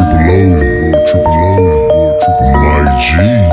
triple O, triple O, my G.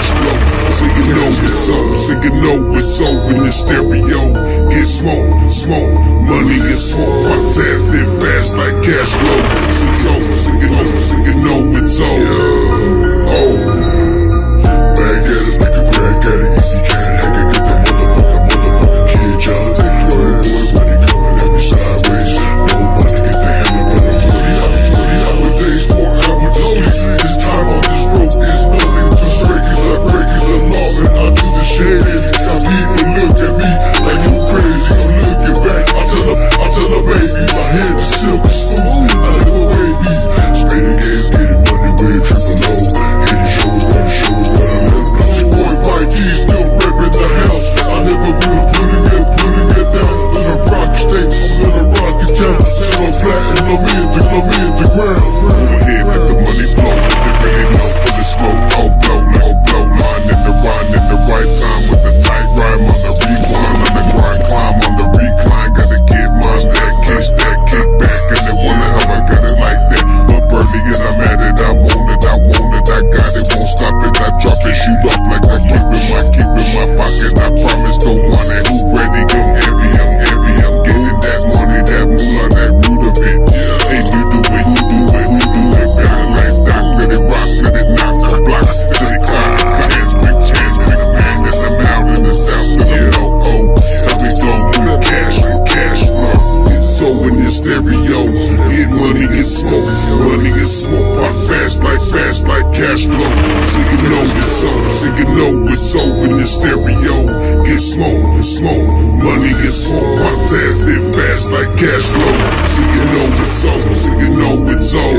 cash flow. So you know it's on, so you know it's on in the stereo Get small, small. Money is small, pop fast, then fast like cash flow. Money and smoke, fast like fast like cash flow. So you know it's on, so you know it's over in the stereo. Get smoked and. Money and smoke, pop fast, live fast like cash flow. So you know it's on, so you know it's over.